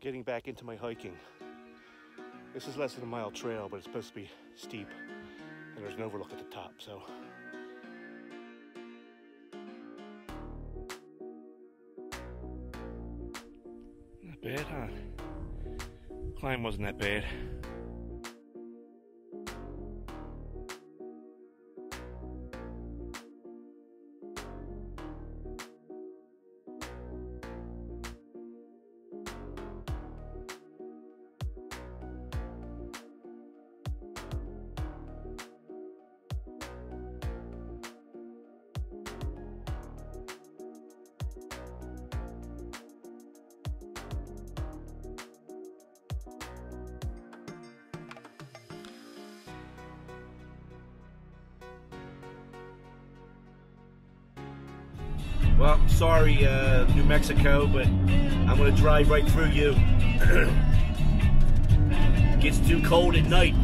getting back into my hiking. This is less than a mile trail, but it's supposed to be steep, and there's an overlook at the top, so. Not bad, huh? Climb wasn't that bad. Well, sorry, uh, New Mexico, but I'm gonna drive right through you. Gets too cold at night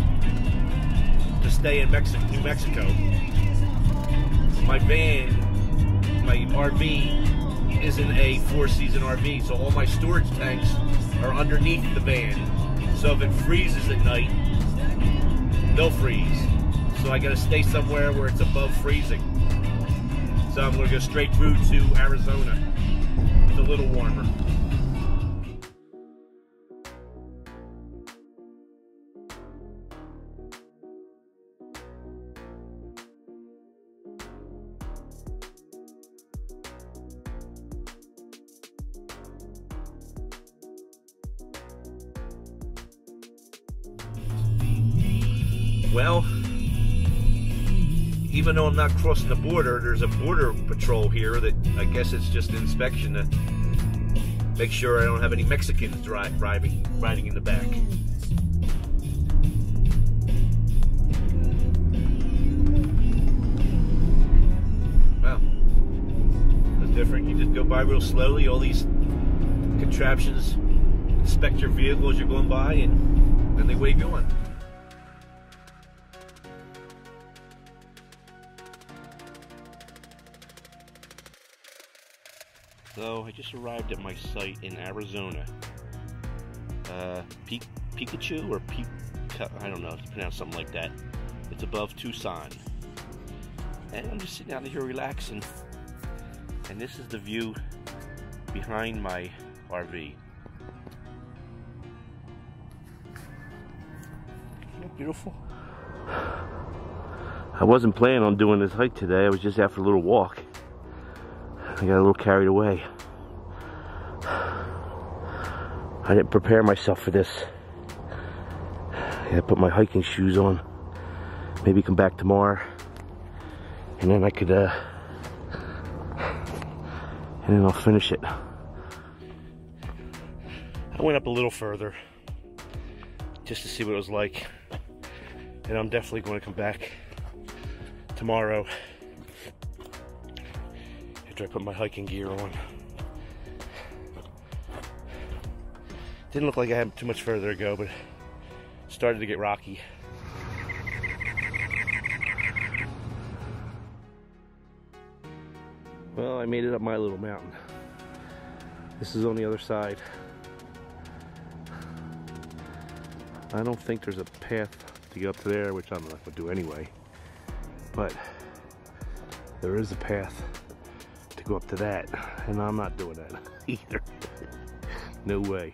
to stay in New Mexico. My van, my RV, isn't a four-season RV, so all my storage tanks are underneath the van. So if it freezes at night, they'll freeze. So I gotta stay somewhere where it's above freezing. So I'm um, gonna go straight through to Arizona. It's a little warmer. Well, even though I'm not crossing the border, there's a border patrol here that I guess it's just inspection to make sure I don't have any Mexicans dri driving, riding in the back. Well, that's different. You just go by real slowly. All these contraptions inspect your vehicle as you're going by, and then they wave you on. So I just arrived at my site in Arizona. Uh, P- Pikachu or P- I don't know if you pronounce something like that. It's above Tucson. And I'm just sitting out here relaxing. And this is the view behind my RV. Beautiful? I wasn't planning on doing this hike today. I was just for a little walk. I got a little carried away. I didn't prepare myself for this. I put my hiking shoes on. Maybe come back tomorrow. And then I could, uh, and then I'll finish it. I went up a little further just to see what it was like. And I'm definitely going to come back tomorrow after I put my hiking gear on. Didn't look like I had too much further to go, but started to get rocky. Well, I made it up my little mountain. This is on the other side. I don't think there's a path to get up to there, which I'm not to do anyway. But there is a path to go up to that, and I'm not doing that either. no way.